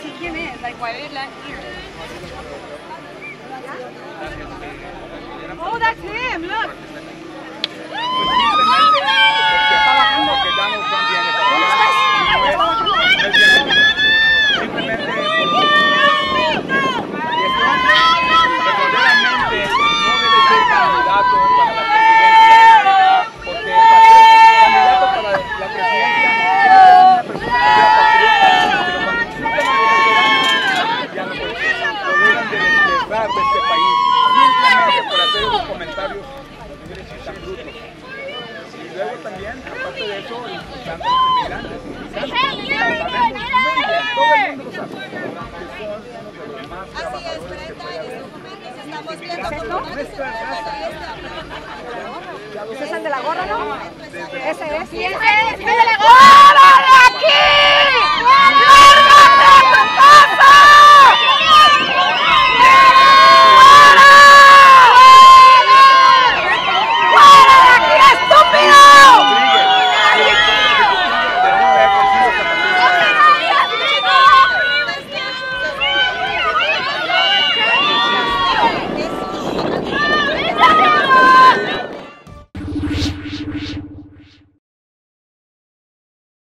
así quién es, like why did it land here? Oh, that's it. Y luego también, aparte de eso, a los inmigrantes. Todo el mundo lo sabe, que son uno de los más Así es, en estos momentos estamos viendo de nuestra raza. ¿Ese es el de la gorra, no? Ese es. ¡Sí, ese es! ¡Ese es de la gorra!